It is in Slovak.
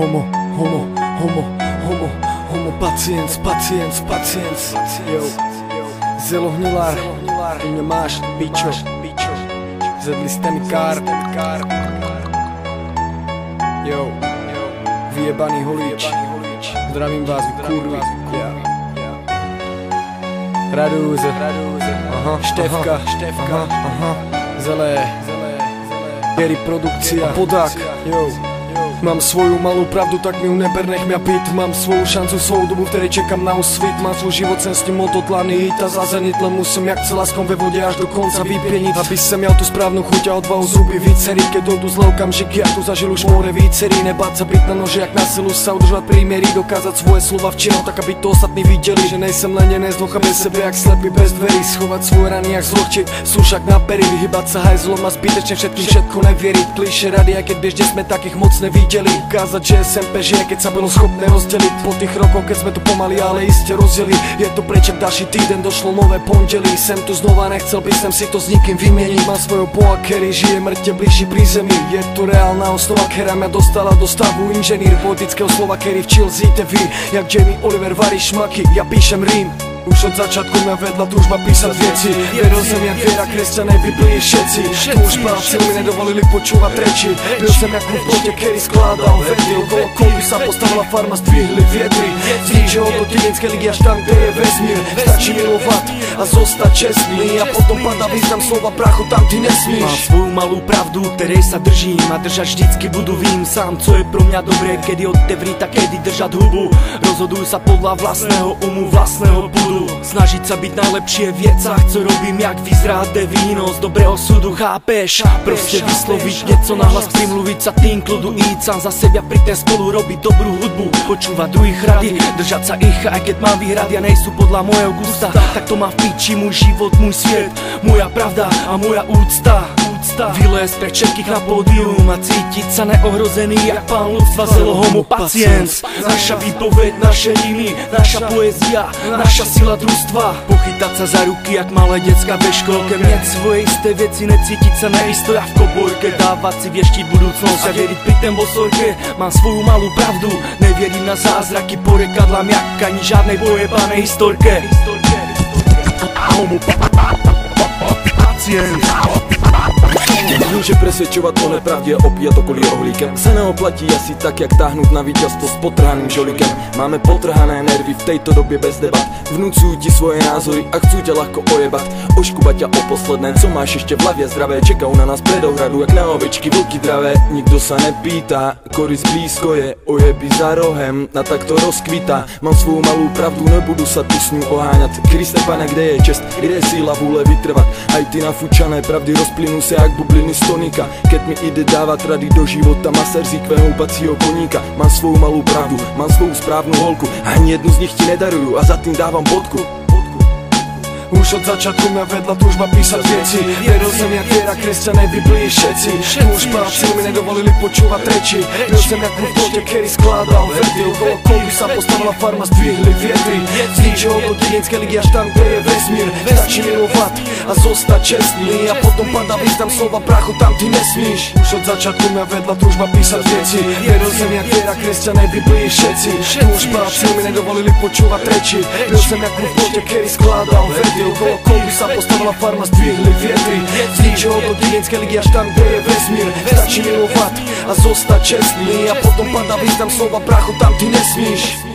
Homo, homo, homo, homo, homo, paciens, paciens, paciens, jo. Zelo hnilár, ty mňa máš, pičo, zedli ste mi kár, jo. Vyjebaný holíč, zdravím vás, vy kurvy, ja. Radúze, aha, Štefka, Štefka, aha, zelé, Jerry produkcia, podák, jo. Mám svoju malú pravdu, tak mi ju neber, nech mňa byť Mám svoju šancu, svoju dobu, v ktorej čekám na osvit Mám svoj život, sem s ním odotlaný hit a zazenit Len musím jak celaskom ve vode až do konca vypieniť. Aby som mal tú správnu chuť a odvahu zuby vyceriť Keď dojdu zlé okamžiky, ja tu zažil už more výcery Nebáť sa byť na nože, jak na silu sa udržovať prímiery Dokázať svoje slova včera, tak aby to ostatní videli. Že nejsem len nenés dvocha bez sebe, jak slepý bez dverí. Schovať svoje rany, jak zločiť, súšak na pery Vyhybať sa hajzlom a zbytečne všetkým všetko nevieriť. Kliše rady, aj keď bežne sme takých moc nevideli videli Ukázať, že SMP žije, keď sa bolo schopné rozdeliť. Po tých rokoch, keď sme tu pomaly, ale iste rozdeli Je to prečo ďalší týden, došlo nové pondelí. Sem tu znova, nechcel by som si to s nikým vymeniť. Mám svojho boha, ktorý žije mŕte bližší pri zemi. Je to reálna osnova, ktorá mňa dostala do stavu inženýr Poetického slova, ktorý včil zíte vy Jak Jamie Oliver varí šmaky, ja píšem rím už od začiatku mňa vedla túžba písať veci. Veril som jak viera, kresťanej Biblii všetci. Túžba mi nedovolili počúvať reči. Byl som jak v bote, kedy skládal vety Okolo kolby sa postavila farma, zdvihli vietry Znižil do dedinské ligy až tam, kde je vesmír. Stačí milovať a zostať čestný. A potom padá význam slova prachu, tam ty nesmíš. Mám svoju malú pravdu, ktorej sa držím. A držať vždycky budu vím sám, co je pro mňa dobré. Kedy otevriť a kedy držať hubu. Rozhoduj sa podľa vlastného umu, vlastného budu budu Snažiť sa byť najlepšie v vecach Co robím jak vyzráde víno Z dobrého súdu chápeš? Proste vysloviť nieco nahlas Primluviť sa tým kľudu Ísť sám za sebia pri ten spolu robiť dobrú hudbu. Počúvať druhých rady Držať sa ich aj keď mám výhrady A nejsú podľa mojho gusta. Tak to má v piči môj život, môj sviet Moja pravda a moja úcta úcta Vylez pre všetkých na pódium a cítiť sa neohrozený Jak pán ľudstva zelo homo paciens Naša výpoveď, naše rimy, naša poézia, naša sila družstva Pochytať sa za ruky jak malé decka ve školke Mieť svoje isté veci, necítiť sa neisto ja v kobojke Dávať si vieštiť budúcnosť a veriť pri ten bosorke Mám svoju malú pravdu, neverím na zázraky Porekadlám jak ani žiadnej pojebanej historke Homo paciens Může presvedčovat o nepravdě opíjat okolí rohlíkem. Se neoplatí asi tak, jak táhnout na víťazstvo s potrhaným žolikem Máme potrhané nervy v tejto době bez debat. Vnúcujú ti svoje názory a chcú ťa ľahko ojebat. Oškubať ťa o posledné, co máš ešte v hlavě zdravé? Čekajú na nás predohradu, jak na ovečky vlky dravé. Nikto sa nepýta, koris blízko je Ojeby za rohem, na takto rozkvita Mám svoju malú pravdu, nebudu sa tu s ňu oháňať. Kriste pane, kde je čest, kde je síla vůle vytrvat Aj ty nafučané pravdy rozplynú sa jak bubliny z tonika Keď mi ide dávať rady do života maserzík houpacího koníka. Mám svoju malú pravdu, mám svoju správnu holku. Ani jednu z nich ti nedarujú a za tým dávam bodku už od začiatku mňa vedla túžba písať veci. Veril som jak viera kresťanej Biblii všetci. Túžba a mi nedovolili počúvať reči. Byl som jak v bote, kedy skládal vety Okolo kolby sa postavila farma, zdvihli vietry Zničil do dedinské ligy až tam, kde je vesmír. Stačí milovať a zostať čestný. A potom padá význam slova prachu, tam ty nesmíš. Už od začiatku mňa vedla túžba písať veci. Veril som jak viera kresťanej Biblii všetci. Túžba a mi nedovolili počúvať reči. Byl som jak v bote, kedy skládal vety Okolo kolby sa postavila farma, zdvihli vietry Zničilo do dedinské ligy až tam, kde je vesmír. Stačí milovať a zostať čestný A potom padá význam slova prachu, tam ty nesmíš